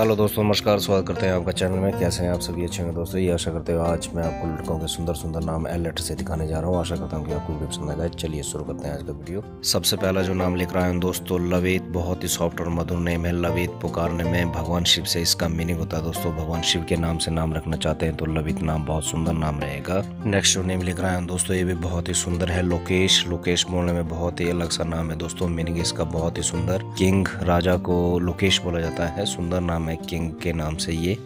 Hello दोस्तों, नमस्कार, स्वागत करते हैं आपका चैनल में। कैसे हैं आप सभी? अच्छे हैं दोस्तों? ये आशा करते हो आज मैं आपको लड़कों के सुंदर सुंदर नाम एल लेटर से दिखाने जा रहा हूँ। आशा करता हूँ कि आपको वीडियो पसंद आएगा। चलिए शुरू करते हैं आज का वीडियो। सबसे पहला जो नाम लिख रहा है दोस्तों लवित बहुत ही सॉफ्ट और मधुर नेम है। लवित पुकारने में भगवान शिव से इसका मीनिंग होता है दोस्तों। भगवान शिव के नाम से नाम रखना चाहते हैं तो लवित नाम, बहुत सुंदर नाम रहेगा। नेक्स्ट जो नेम लिख रहा है दोस्तों, ये भी बहुत ही सुंदर है। लोकेश। लोकेश बोलने में बहुत ही अलग सा नाम है दोस्तों। मीनिंग इसका बहुत ही सुंदर। किंग, राजा को लोकेश बोला जाता है। सुंदर नाम है किंग के नाम से ये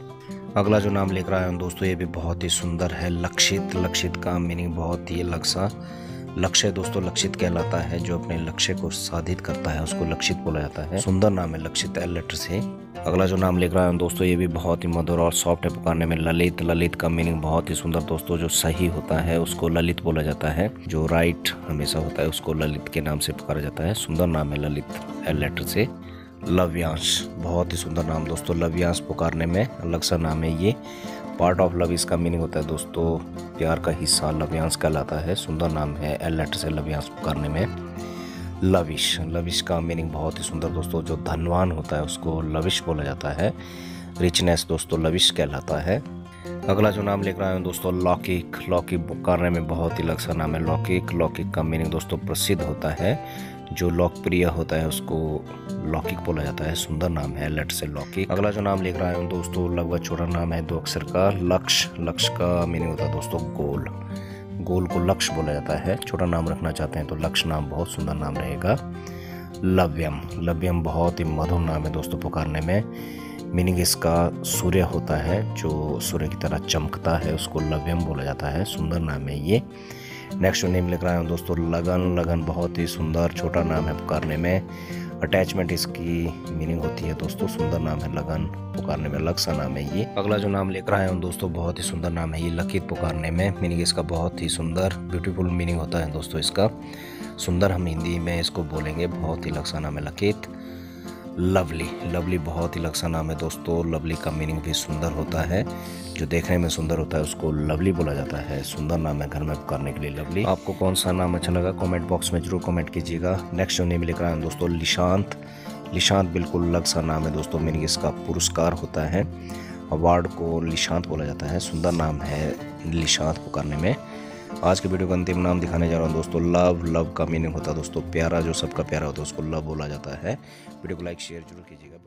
अगला जो नाम लिख रहा है दोस्तों, ये भी बहुत ही सुंदर है। लक्षित लक्षित का मीनिंग बहुत ही सा। लक्ष्य दोस्तों, लक्षित कहलाता है, जो अपने लक्ष्य को साधित करता है, उसको लक्षित बोला जाता है। सुंदर नाम है लक्षित एल लेटर से। अगला जो नाम लिख रहा है दोस्तों, ये भी बहुत ही मधुर और सॉफ्ट है पुकारने में। ललित ललित का मीनिंग बहुत ही सुंदर दोस्तों, जो सही होता है, उसको ललित बोला जाता है। जो राइट हमेशा होता है, उसको ललित के नाम से पुकारा जाता है। सुंदर नाम है ललित एल लेटर से। लव्यांश। बहुत ही सुंदर नाम दोस्तों, लव्यांश पुकारने में अलग सा नाम है ये। पार्ट ऑफ़ लव इसका मीनिंग होता है दोस्तों, प्यार का हिस्सा लव्यांश कहलाता है। सुंदर नाम है एल लेटर से लव्यांश पुकारने में। लविश लविश का मीनिंग बहुत ही सुंदर दोस्तों, जो धनवान होता है उसको लविश बोला जाता है। रिचनेस दोस्तों, लविश कहलाता है। अगला जो नाम लिख रहा है दोस्तों, लौकिक। लौकिक पुकारने में बहुत ही अलग सा नाम है। लौकिक लौकिक का मीनिंग दोस्तों प्रसिद्ध होता है। जो लोकप्रिय होता है, उसको लौकिक बोला जाता है। सुंदर नाम है, लट से लौकिक। अगला जो नाम लिख रहा है दोस्तों, लगभग छोटा नाम है दो अक्षर का लक्ष्य लक्ष्य का मीनिंग होता है दोस्तों, गोल। गोल को लक्ष्य बोला जाता है। छोटा नाम रखना चाहते हैं तो लक्ष्य नाम, बहुत सुंदर नाम रहेगा। लव्यम। लव्यम बहुत ही मधुर नाम है दोस्तों पुकारने में। मीनिंग इसका सूर्य होता है, जो सूर्य की तरह चमकता है, उसको लव्यम बोला जाता है। सुंदर नाम है ये। नेक्स्ट नेम लिख रहा हूँ दोस्तों, लगन। लगन बहुत ही सुंदर छोटा नाम है पुकारने में। अटैचमेंट इसकी मीनिंग होती है दोस्तों, सुंदर नाम है लगन, पुकारने में अलग सा नाम है ये। अगला जो नाम लिख रहा है दोस्तों, बहुत ही सुंदर नाम है ये लकित पुकारने में। मीनिंग इसका बहुत ही सुंदर ब्यूटीफुल मीनिंग होता है दोस्तों इसका। सुंदर हम हिंदी में इसको बोलेंगे, बहुत ही अलग सा नाम है लकित लवली लवली बहुत ही लक्सा नाम है दोस्तों। लवली का मीनिंग भी सुंदर होता है। जो देखने में सुंदर होता है, उसको लवली बोला जाता है। सुंदर नाम है घर में पुकारने के लिए लवली आपको कौन सा नाम अच्छा लगा? कमेंट बॉक्स में ज़रूर कमेंट कीजिएगा। नेक्स्ट जो नेम लिख रहा है दोस्तों लिशांत लिशांत बिल्कुल अलग सा नाम है दोस्तों। मीनिंग इसका पुरस्कार होता है। अवार्ड को लिशांत बोला जाता है। सुंदर नाम है लिशांत पुकारने में। आज के वीडियो का अंतिम नाम दिखाने जा रहा हूँ दोस्तों लव लव का मीनिंग होता है दोस्तों, प्यारा जो सबका प्यारा होता है, उसको लव बोला जाता है। वीडियो को लाइक शेयर ज़रूर कीजिएगा।